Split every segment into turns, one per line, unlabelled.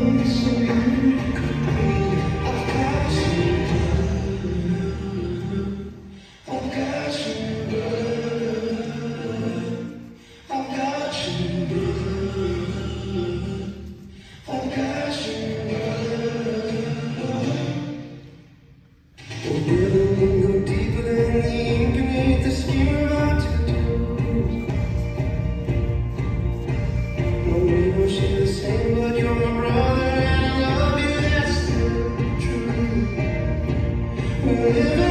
你是。Amen.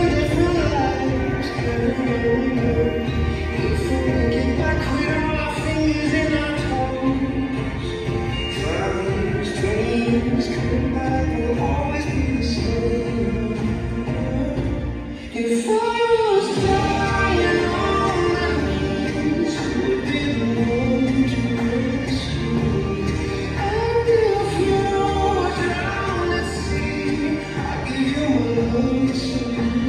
You